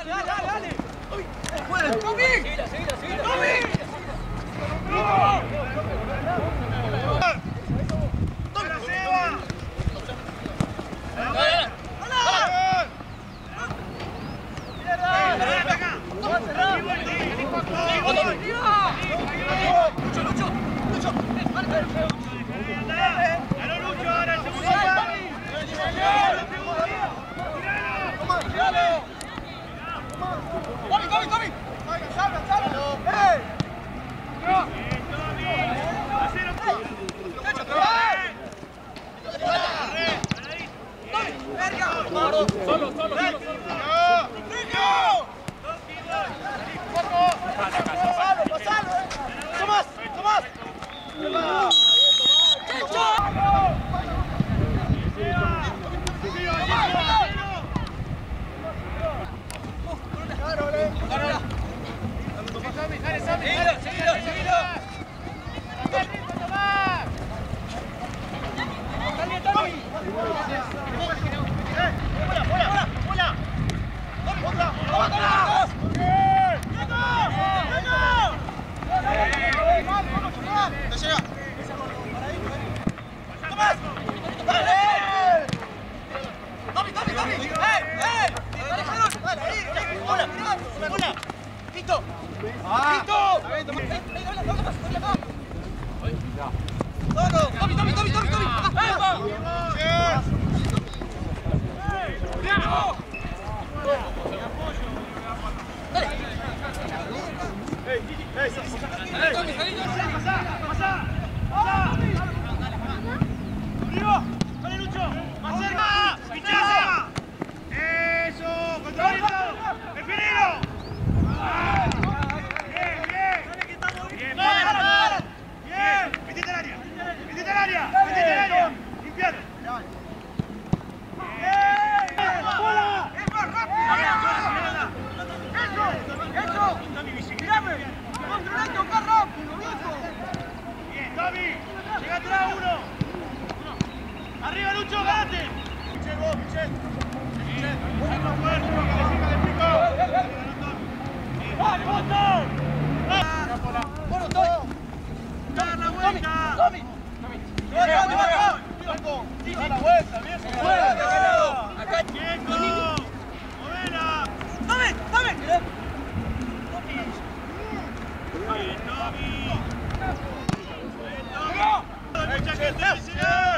¡Dale, dale, dale! dale ¡Puede! solo, solo. solo. Marquito. Ah. Marquito. Todo. Toby, Toby, Toby, Toby, Toby. Hey, hey, hey. Toby, salí, pasa, pasa. Pasa. Arriba. Dale, Lucho. Más cerca. Pichaza. Yes, yes, yes.